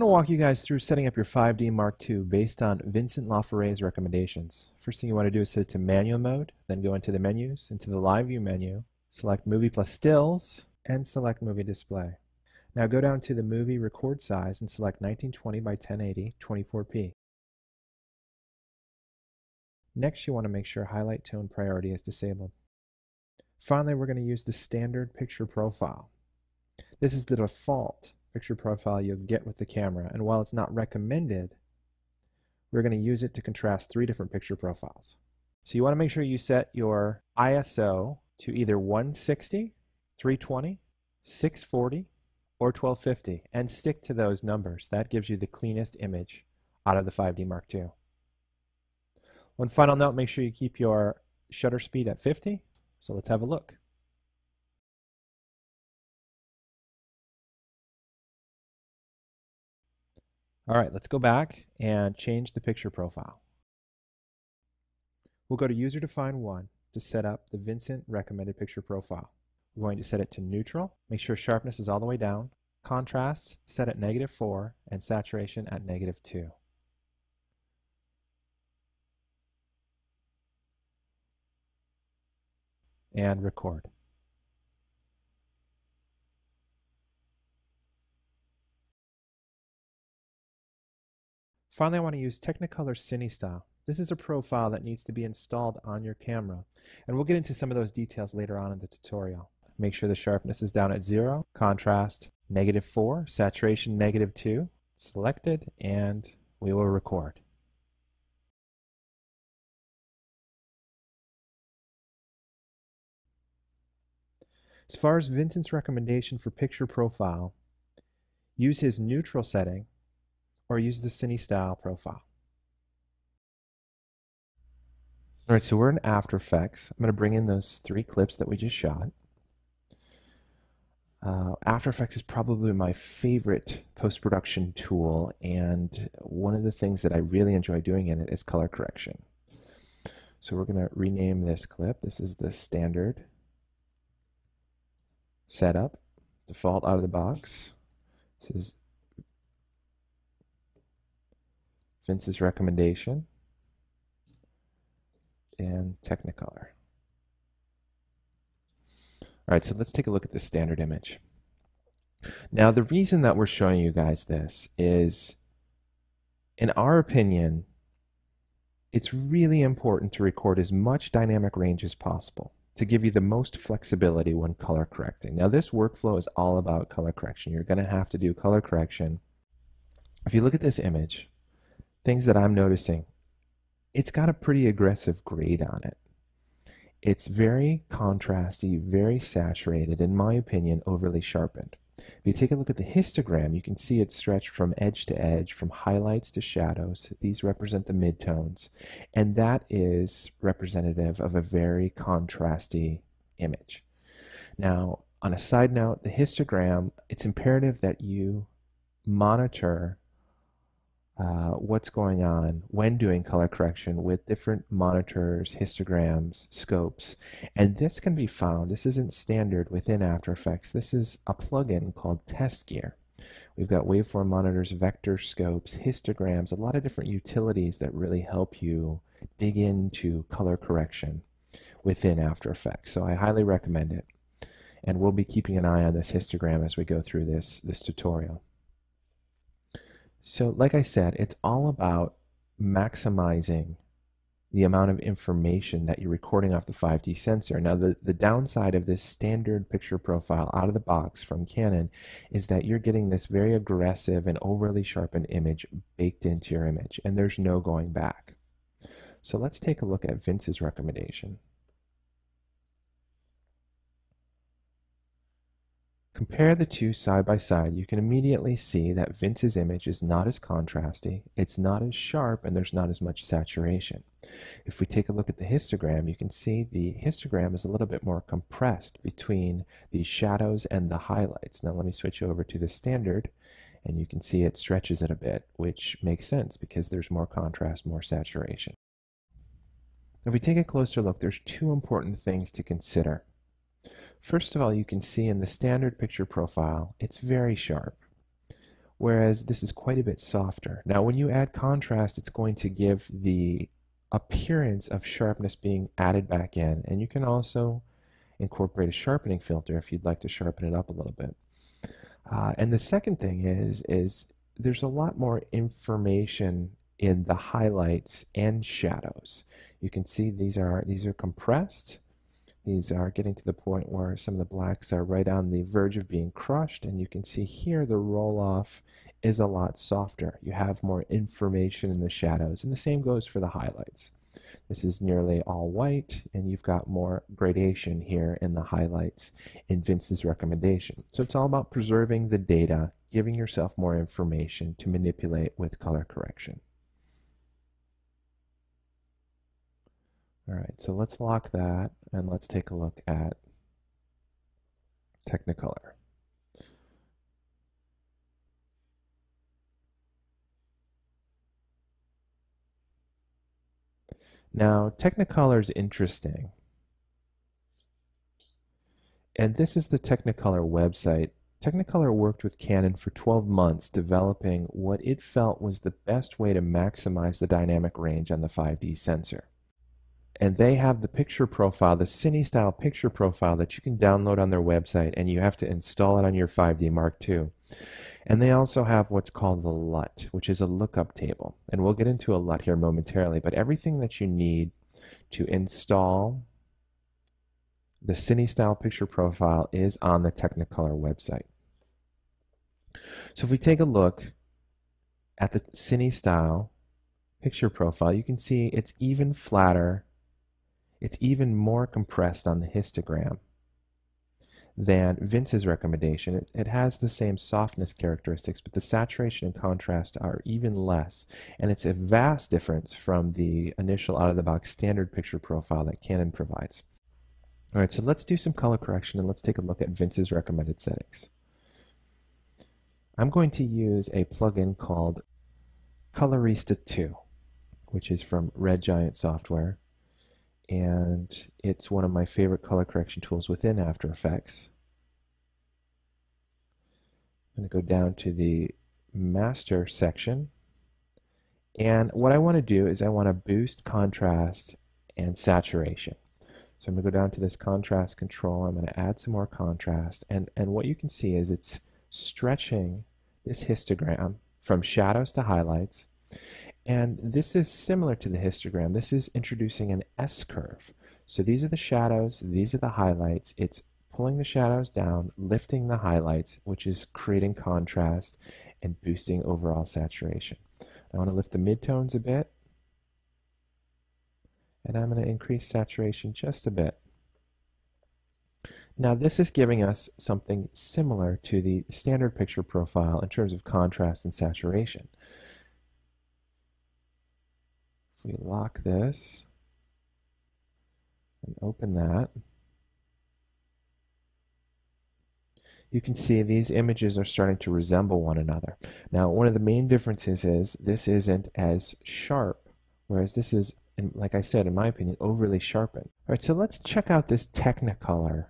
I'm going to walk you guys through setting up your 5D Mark II based on Vincent Laforet's recommendations. First thing you want to do is set it to manual mode, then go into the menus, into the live view menu, select movie plus stills, and select movie display. Now go down to the movie record size and select 1920 by 1080 24p. Next you want to make sure highlight tone priority is disabled. Finally we're going to use the standard picture profile. This is the default picture profile you'll get with the camera. And while it's not recommended, we're going to use it to contrast three different picture profiles. So you want to make sure you set your ISO to either 160, 320, 640, or 1250 and stick to those numbers. That gives you the cleanest image out of the 5D Mark II. One final note, make sure you keep your shutter speed at 50. So let's have a look. All right, let's go back and change the picture profile. We'll go to user define one to set up the Vincent recommended picture profile. We're going to set it to neutral, make sure sharpness is all the way down, contrast set at negative 4, and saturation at negative 2. And record. Finally, I want to use Technicolor CineStyle. This is a profile that needs to be installed on your camera. And we'll get into some of those details later on in the tutorial. Make sure the sharpness is down at 0, contrast negative 4, saturation negative 2, selected, and we will record. As far as Vincent's recommendation for picture profile, use his neutral setting or use the CineStyle profile. All right, so we're in After Effects. I'm going to bring in those three clips that we just shot. Uh, After Effects is probably my favorite post-production tool, and one of the things that I really enjoy doing in it is color correction. So we're going to rename this clip. This is the standard setup, default out of the box. This is Vince's recommendation, and Technicolor. All right, so let's take a look at the standard image. Now, the reason that we're showing you guys this is, in our opinion, it's really important to record as much dynamic range as possible to give you the most flexibility when color correcting. Now, this workflow is all about color correction. You're going to have to do color correction. If you look at this image, things that I'm noticing, it's got a pretty aggressive grade on it. It's very contrasty, very saturated, in my opinion, overly sharpened. If you take a look at the histogram, you can see it stretched from edge to edge, from highlights to shadows. These represent the midtones, and that is representative of a very contrasty image. Now, on a side note, the histogram, it's imperative that you monitor uh, what's going on when doing color correction with different monitors, histograms, scopes. And this can be found, this isn't standard within After Effects. This is a plugin called Test Gear. We've got waveform monitors, vector scopes, histograms, a lot of different utilities that really help you dig into color correction within After Effects. So I highly recommend it. And we'll be keeping an eye on this histogram as we go through this, this tutorial. So, like I said, it's all about maximizing the amount of information that you're recording off the 5D sensor. Now, the, the downside of this standard picture profile out of the box from Canon is that you're getting this very aggressive and overly sharpened image baked into your image, and there's no going back. So let's take a look at Vince's recommendation. Compare the two side by side, you can immediately see that Vince's image is not as contrasty, it's not as sharp, and there's not as much saturation. If we take a look at the histogram, you can see the histogram is a little bit more compressed between the shadows and the highlights. Now let me switch over to the standard, and you can see it stretches it a bit, which makes sense because there's more contrast, more saturation. If we take a closer look, there's two important things to consider. First of all, you can see in the standard picture profile, it's very sharp. whereas this is quite a bit softer. Now, when you add contrast, it's going to give the appearance of sharpness being added back in, and you can also incorporate a sharpening filter if you'd like to sharpen it up a little bit. Uh, and the second thing is, is there's a lot more information in the highlights and shadows. You can see these are these are compressed. These are getting to the point where some of the blacks are right on the verge of being crushed and you can see here the roll off is a lot softer. You have more information in the shadows and the same goes for the highlights. This is nearly all white and you've got more gradation here in the highlights in Vince's recommendation. So it's all about preserving the data, giving yourself more information to manipulate with color correction. All right, so let's lock that and let's take a look at Technicolor. Now, Technicolor is interesting. And this is the Technicolor website. Technicolor worked with Canon for 12 months developing what it felt was the best way to maximize the dynamic range on the 5D sensor. And they have the picture profile, the Cine style picture profile that you can download on their website and you have to install it on your 5D Mark II. And they also have what's called the LUT, which is a lookup table. And we'll get into a LUT here momentarily, but everything that you need to install the Cine style picture profile is on the Technicolor website. So if we take a look at the Cine style picture profile, you can see it's even flatter, it's even more compressed on the histogram than Vince's recommendation. It, it, has the same softness characteristics, but the saturation and contrast are even less. And it's a vast difference from the initial out of the box standard picture profile that Canon provides. All right, so let's do some color correction and let's take a look at Vince's recommended settings. I'm going to use a plugin called Colorista 2, which is from Red Giant Software and it's one of my favorite color correction tools within After Effects. I'm going to go down to the master section and what I want to do is I want to boost contrast and saturation. So I'm going to go down to this contrast control. I'm going to add some more contrast. And, and what you can see is it's stretching this histogram from shadows to highlights. And this is similar to the histogram. This is introducing an S-curve. So these are the shadows, these are the highlights. It's pulling the shadows down, lifting the highlights, which is creating contrast and boosting overall saturation. I want to lift the midtones a bit. And I'm going to increase saturation just a bit. Now this is giving us something similar to the standard picture profile in terms of contrast and saturation. If we lock this and open that, you can see these images are starting to resemble one another. Now, one of the main differences is this isn't as sharp, whereas this is, like I said, in my opinion, overly sharpened. All right, so let's check out this Technicolor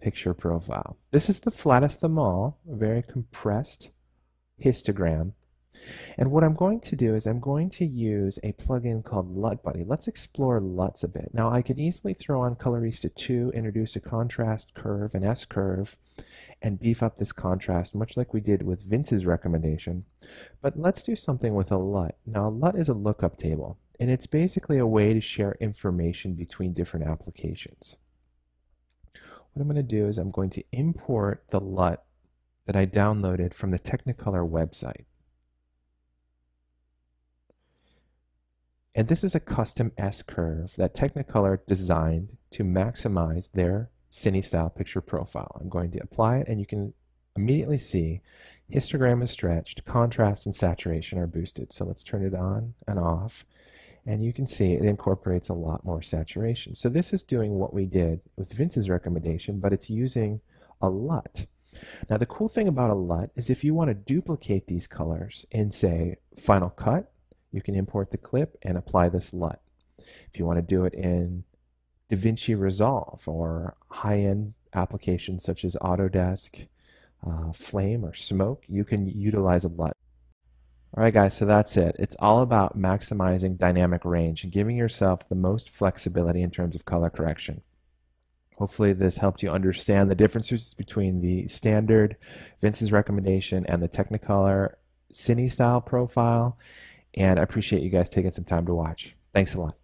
picture profile. This is the flattest of them all, a very compressed histogram and what I'm going to do is I'm going to use a plugin called LUT Buddy. Let's explore LUTs a bit. Now I could easily throw on Colorista 2, introduce a contrast curve, an S curve, and beef up this contrast, much like we did with Vince's recommendation. But let's do something with a LUT. Now a LUT is a lookup table, and it's basically a way to share information between different applications. What I'm going to do is I'm going to import the LUT that I downloaded from the Technicolor website. And this is a custom S-curve that Technicolor designed to maximize their Cine style picture profile. I'm going to apply it and you can immediately see histogram is stretched, contrast and saturation are boosted. So let's turn it on and off. And you can see it incorporates a lot more saturation. So this is doing what we did with Vince's recommendation, but it's using a LUT. Now the cool thing about a LUT is if you want to duplicate these colors in say Final Cut you can import the clip and apply this LUT. If you want to do it in DaVinci Resolve or high-end applications such as Autodesk, uh, flame or smoke, you can utilize a LUT. All right, guys, so that's it. It's all about maximizing dynamic range and giving yourself the most flexibility in terms of color correction. Hopefully this helped you understand the differences between the standard Vince's recommendation and the Technicolor Cine style profile. And I appreciate you guys taking some time to watch. Thanks a lot.